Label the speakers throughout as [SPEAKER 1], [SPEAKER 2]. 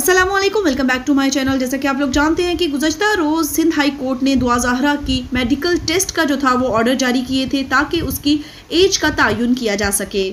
[SPEAKER 1] Aslam welcome back to my channel जैसा कि आप लोग जानते हैं कि गुजशत रोज़ सिंध हाई कोर्ट ने दुआ जहरा की मेडिकल टेस्ट का जो था वो ऑर्डर जारी किए थे ताकि उसकी एज का तयन किया जा सके।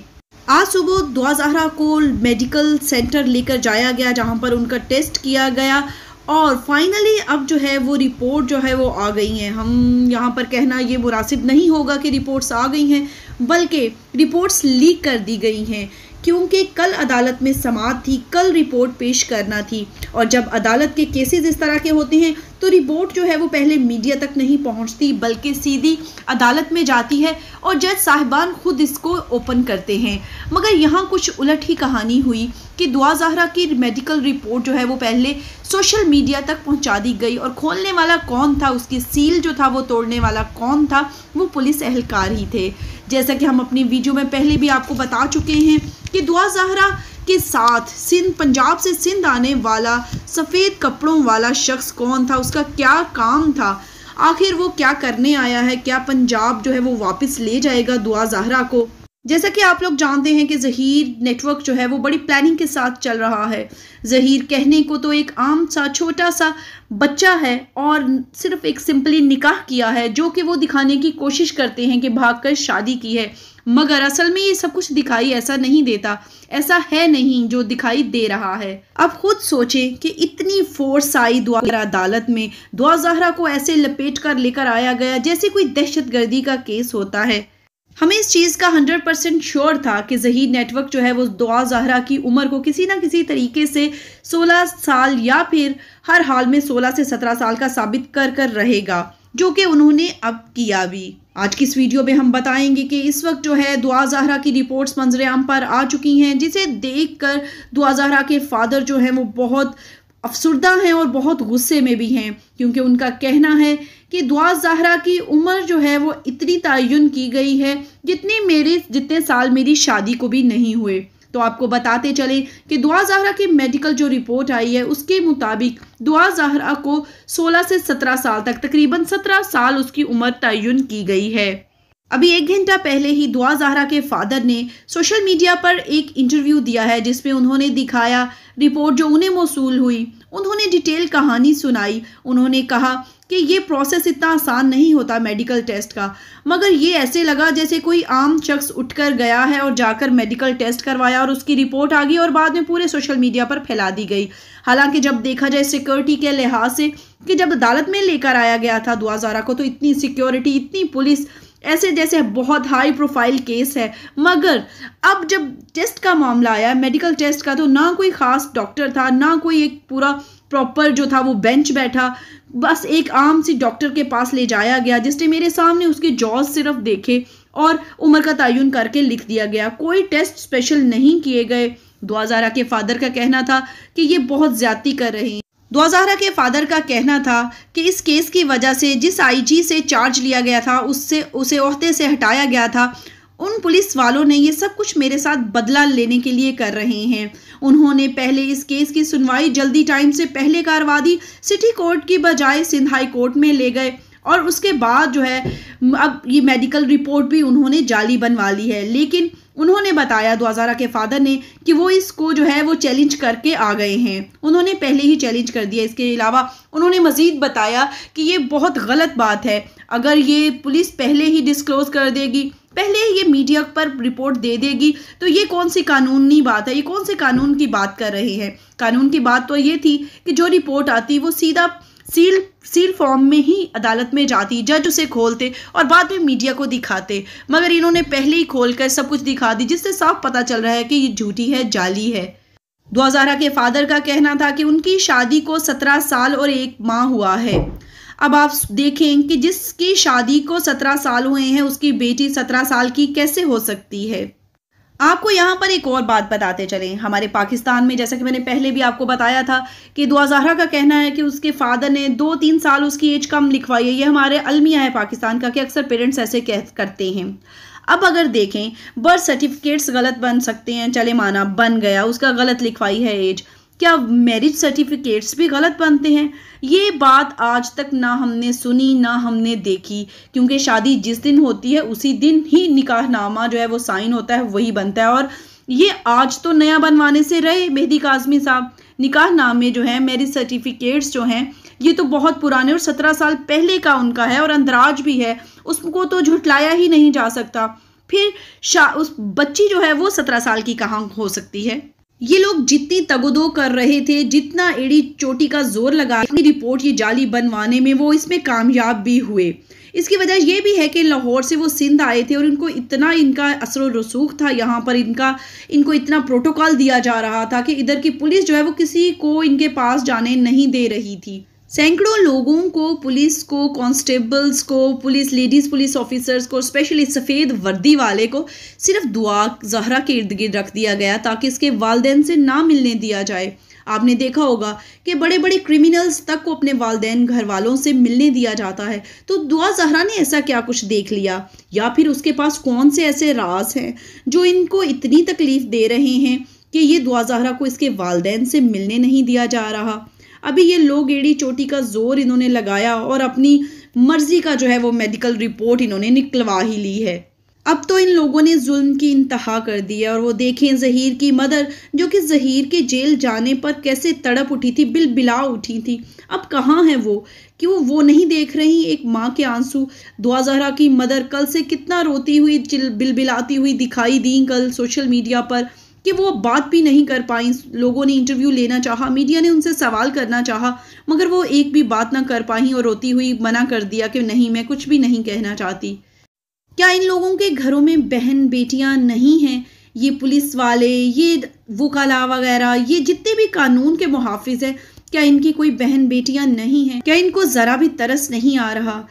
[SPEAKER 1] आज सुबह दुआ जहरा को मेडिकल सेंटर लेकर जाया गया जहाँ पर उनका टेस्ट किया गया और फाइनली अब जो है वो रिपोर्ट जो है वो आ गई हैं। हम यहाँ पर कहना ये मुनासिब नहीं होगा कि रिपोर्ट्स आ गई हैं, बल्कि रिपोर्ट्स लीक कर दी गई हैं। क्योंकि कल अदालत में समात थी, कल रिपोर्ट पेश करना थी। और जब अदालत के केसेस इस तरह के होते हैं तो रिपोर्ट जो है वो पहले मीडिया तक नहीं पहुँचती, बल्कि सीधी अदालत में जाती है और जज साहिबान खुद इसको ओपन करते हैं। मगर यहाँ कुछ उलट ही कहानी हुई कि दुआ जहरा की मेडिकल रिपोर्ट जो है वो पहले सोशल मीडिया तक पहुँचा दी गई और खोलने वाला कौन था, उसकी सील जो था, वो तोड़ने वाला कौन था, वो पुलिस एहलकार ही थे। जैसा कि हम अपनी वीडियो में पहले भी आपको बता चुके हैं कि दुआ जहरा के साथ सिंध, पंजाब से सिंध आने वाला सफ़ेद कपड़ों वाला शख्स कौन था? उसका क्या काम था? आखिर वो क्या करने आया है? क्या पंजाब जो है वो वापस ले जाएगा दुआ जहरा को? जैसा कि आप लोग जानते हैं कि जहीर नेटवर्क जो है वो बड़ी प्लानिंग के साथ चल रहा है। जहीर कहने को तो एक आम सा, छोटा सा बच्चा है और सिर्फ़ एक सिंपली निकाह किया है, जो कि वो दिखाने की कोशिश करते हैं कि भागकर शादी की है। मगर असल में ये सब कुछ दिखाई ऐसा नहीं देता, ऐसा है नहीं जो दिखाई दे रहा है। अब खुद सोचें कि इतनी फोर्स आई दुआ अदालत में दुआ जहरा को ऐसे लपेट कर लेकर आया गया जैसे कोई दहशत गर्दी का केस होता है। हमें इस चीज़ का हंड्रेड परसेंट श्योर था कि जहीर नेटवर्क जो है वो दुआ जहरा की उम्र को किसी ना किसी तरीके से 16 साल या फिर हर हाल में 16 से 17 साल का साबित कर कर रहेगा, जो कि उन्होंने अब किया भी। आज की इस वीडियो में हम बताएँगे कि इस वक्त जो है दुआ जहरा की रिपोर्ट्स मंजरेआम पर आ चुकी हैं, जिसे देखकर दुआ जहरा के फादर जो हैं वो बहुत अफसरदा हैं और बहुत गुस्से में भी हैं, क्योंकि उनका कहना है कि दुआ जहरा की उम्र जो है वो इतनी तयन की गई है जितनी मेरे, जितने साल मेरी शादी को भी नहीं हुए। तो आपको बताते चले कि दुआ जहरा की मेडिकल जो रिपोर्ट आई है, उसके मुताबिक दुआ जहरा को 16 से 17 साल तक, तकरीबन 17 साल उसकी उम्र तयन की गई है। अभी एक घंटा पहले ही दुआ जहरा के फादर ने सोशल मीडिया पर एक इंटरव्यू दिया है, जिसमें उन्होंने दिखाया रिपोर्ट जो उन्हें मौसू हुई। उन्होंने डिटेल कहानी सुनाई। उन्होंने कहा कि ये प्रोसेस इतना आसान नहीं होता मेडिकल टेस्ट का, मगर ये ऐसे लगा जैसे कोई आम शख्स उठकर गया है और जाकर मेडिकल टेस्ट करवाया और उसकी रिपोर्ट आ गई और बाद में पूरे सोशल मीडिया पर फैला दी गई। हालाँकि जब देखा जाए सिक्योरिटी के लिहाज से कि जब अदालत में लेकर आया गया था दुआ को तो इतनी सिक्योरिटी, इतनी पुलिस ऐसे जैसे बहुत हाई प्रोफ़ाइल केस है। मगर, अब जब टेस्ट का मामला आया मेडिकल टेस्ट का तो ना कोई ख़ास डॉक्टर था, ना कोई एक पूरा प्रॉपर जो था वो बेंच बैठा। बस एक आम सी डॉक्टर के पास ले जाया गया, जिसने मेरे सामने उसके जॉज सिर्फ़ देखे और उम्र का तयन करके लिख दिया गया। कोई टेस्ट स्पेशल नहीं किए गए। दुआजारा के फादर का कहना था कि ये बहुत ज़्यादती कर रहे हैं। दुआजारा के फादर का कहना था कि इस केस की वजह से जिस आईजी से चार्ज लिया गया था, उससे, उसे अहदे से हटाया गया था। उन पुलिस वालों ने ये सब कुछ मेरे साथ बदला लेने के लिए कर रहे हैं। उन्होंने पहले इस केस की सुनवाई जल्दी टाइम से पहले करवा दी सिटी कोर्ट की बजाय सिंध हाई कोर्ट में ले गए और उसके बाद जो है, अब ये मेडिकल रिपोर्ट भी उन्होंने जाली बनवा ली है। लेकिन उन्होंने बताया, द्वाजारा के फादर ने, कि वो इसको जो है, वो चैलेंज करके आ गए हैं। उन्होंने पहले ही चैलेंज कर दिया। इसके अलावा उन्होंने मज़ीद बताया कि ये बहुत गलत बात है। अगर ये पुलिस पहले ही डिस्क्लोज़ कर देगी, पहले ही ये मीडिया पर रिपोर्ट दे देगी तो ये कौन सी कानूनी बात है? ये कौन से कानून की बात कर रहे हैं? कानून की बात तो ये थी कि जो रिपोर्ट आती, वो सीधा सील सील फॉर्म में ही अदालत में जाती, जज उसे खोलते और बाद में मीडिया को दिखाते। मगर इन्होंने पहले ही खोल कर सब कुछ दिखा दी, जिससे साफ़ पता चल रहा है कि ये झूठी है, जाली है। द्वाजारा के फादर का कहना था कि उनकी शादी को सत्रह साल और एक माह हुआ है। अब आप देखें कि जिसकी शादी को सत्रह साल हुए हैं, उसकी बेटी सत्रह साल की कैसे हो सकती है? आपको यहाँ पर एक और बात बताते चलें। हमारे पाकिस्तान में, जैसा कि मैंने पहले भी आपको बताया था कि दुआ जहरा का कहना है कि उसके फादर ने दो तीन साल उसकी एज कम लिखवाई है। ये हमारे अलमिया है पाकिस्तान का कि अक्सर पेरेंट्स ऐसे कह करते हैं। अब अगर देखें, बर्थ सर्टिफिकेट्स गलत बन सकते हैं, चले माना बन गया, उसका गलत लिखवाई है एज। क्या मैरिज सर्टिफिकेट्स भी गलत बनते हैं? ये बात आज तक ना हमने सुनी, ना हमने देखी, क्योंकि शादी जिस दिन होती है, उसी दिन ही निकाहनामा जो है वो साइन होता है, वही बनता है। और ये आज तो नया बनवाने से रहे मेहदी काजमी साहब। निकाह नामे जो है मेरिज सर्टिफिकेट्स जो हैं, ये तो बहुत पुराने और सत्रह साल पहले का उनका है और अंदराज भी है। उसको तो झुटलाया ही नहीं जा सकता। फिर शा, उस बच्ची जो है वो सत्रह साल की कहाँ हो सकती है? ये लोग जितनी तगोदो कर रहे थे, जितना एड़ी चोटी का ज़ोर लगा, अपनी रिपोर्ट ये जाली बनवाने में वो इसमें कामयाब भी हुए। इसकी वजह ये भी है कि लाहौर से वो सिंध आए थे और इनको इतना इनका असर रसूख था, यहाँ पर इनका, इनको इतना प्रोटोकॉल दिया जा रहा था कि इधर की पुलिस जो है वो किसी को इनके पास जाने नहीं दे रही थी। सैकड़ों लोगों को, पुलिस को कांस्टेबल्स को, पुलिस लेडीज़ पुलिस ऑफिसर्स को स्पेशली सफ़ेद वर्दी वाले को सिर्फ़ दुआ, जहरा के इर्द गिर्द रख दिया गया ताकि इसके वालदेन से ना मिलने दिया जाए। आपने देखा होगा कि बड़े बड़े क्रिमिनल्स तक को अपने वालदेन घर वालों से मिलने दिया जाता है। तो दुआ, जहरा ने ऐसा क्या कुछ देख लिया? या फिर उसके पास कौन से ऐसे राज हैं जो इनको इतनी तकलीफ़ दे रहे हैं कि ये दुआ, जहरा को इसके वालदेन से मिलने नहीं दिया जा रहा? अभी ये लोग एड़ी चोटी का ज़ोर इन्होंने लगाया और अपनी मर्ज़ी का जो है वो मेडिकल रिपोर्ट इन्होंने निकलवा ही ली है। अब तो इन लोगों ने जुल्म की इंतहा कर दी है और वो देखें जहीर की मदर, जो कि जहीर के जेल जाने पर कैसे तड़प उठी थी बिल बिला उठी थी। अब कहाँ है वो? क्यों वो वो नहीं देख रही एक माँ के आँसू? दुआ जहरा की मदर कल से कितना रोती हुई, चिल बिल बिलाती हुई दिखाई दी कल सोशल मीडिया पर। कि वो बात भी नहीं कर पाई, लोगों ने इंटरव्यू लेना चाहा मीडिया ने उनसे सवाल करना चाहा, मगर वो एक भी बात ना कर पाई और रोती हुई मना कर दिया कि नहीं, मैं कुछ भी नहीं कहना चाहती। क्या इन लोगों के घरों में बहन बेटियाँ नहीं हैं? ये पुलिस वाले, ये वकाला वगैरह, ये जितने भी कानून के मुहाफिज हैं, क्या इनकी कोई बहन बेटियाँ नहीं हैं? क्या इनको ज़रा भी तरस नहीं आ रहा?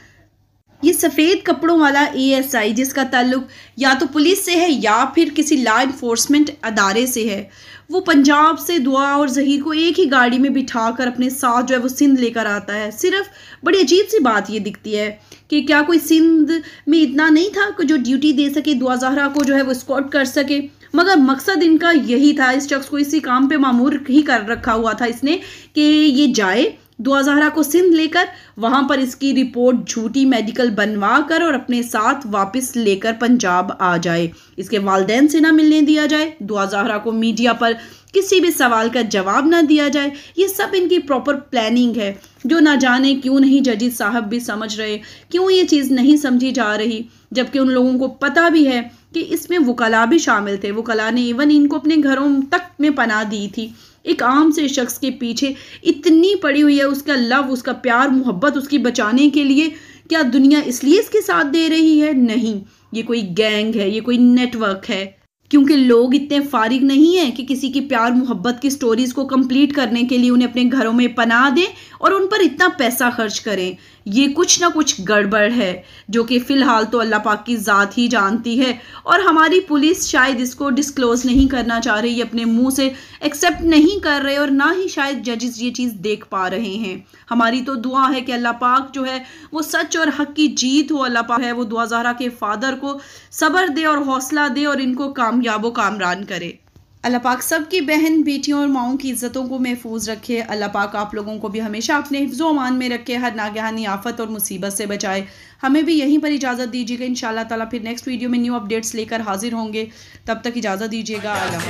[SPEAKER 1] ये सफ़ेद कपड़ों वाला एएसआई जिसका ताल्लुक या तो पुलिस से है या फिर किसी लॉ इन्फोर्समेंट अदारे से है। वो पंजाब से दुआ और जहीर को एक ही गाड़ी में बिठा कर अपने साथ जो है वो सिंध लेकर आता है। सिर्फ़ बड़ी अजीब सी बात ये दिखती है कि क्या कोई सिंध में इतना नहीं था कि जो ड्यूटी दे सके दुआ जहरा को जो है वो स्कॉट कर सके। मगर मकसद इनका यही था, इस शख्स को इसी काम पे मामूर ही कर रखा हुआ था इसने कि ये जाए। दुआ को सिंध लेकर, वहाँ पर इसकी रिपोर्ट झूठी मेडिकल बनवा कर और अपने साथ वापस लेकर पंजाब आ जाए। इसके वालदेन से ना मिलने दिया जाए। दुआ को मीडिया पर किसी भी सवाल का जवाब ना दिया जाए। ये सब इनकी प्रॉपर प्लानिंग है। जो ना जाने क्यों नहीं जजिस साहब भी समझ रहे, क्यों ये चीज़ नहीं समझी जा रही? जबकि उन लोगों को पता भी है कि इसमें वकला भी शामिल थे। वकला ने इवन इनको अपने घरों तक में पना दी थी। एक आम से शख्स के पीछे इतनी पड़ी हुई है, उसका लव, उसका प्यार, मोहब्बत, उसकी बचाने के लिए क्या दुनिया इसलिए इसके साथ दे रही है? नहीं। ये कोई गैंग है, ये कोई नेटवर्क है। क्योंकि लोग इतने फारिग नहीं हैं कि किसी की प्यार, मोहब्बत की स्टोरीज को कंप्लीट करने के लिए उन्हें अपने घरों में पना दें और उन पर इतना पैसा खर्च करें। ये कुछ ना कुछ गड़बड़ है, जो कि फ़िलहाल तो अल्लाह पाक की ज़ात ही जानती है। और हमारी पुलिस शायद इसको डिस्क्लोज नहीं करना चाह रही, अपने मुँह से एक्सेप्ट नहीं कर रहे और ना ही शायद जजेस ये चीज़ देख पा रहे हैं। हमारी तो दुआ है कि अल्लाह पाक जो है, वो सच और हक की जीत हो, अल्लाह पाक है, वो दुआ जहरा के फादर को सब्र दे और हौसला दे और इनको कामयाब कामरान करे। अल्लाह पाक सब की बहन, बेटियों और माओं की इज़्ज़तों को महफूज रखे। अल्लाह पाक आप लोगों को भी हमेशा अपने हिफ्ज़ अमान में रखे, हर नागहानी, आफत और मुसीबत से बचाए। हमें भी यहीं पर इजाज़त दीजिएगा। इन ताला फिर नेक्स्ट वीडियो में न्यू अपडेट्स लेकर हाजिर होंगे। तब तक इजाज़त दीजिएगा। अल्लाह